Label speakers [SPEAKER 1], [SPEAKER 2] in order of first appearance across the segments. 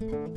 [SPEAKER 1] Música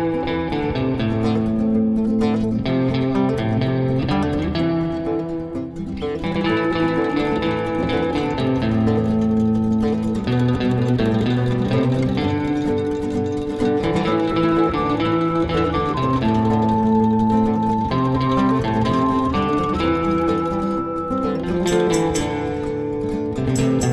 [SPEAKER 1] Thank you.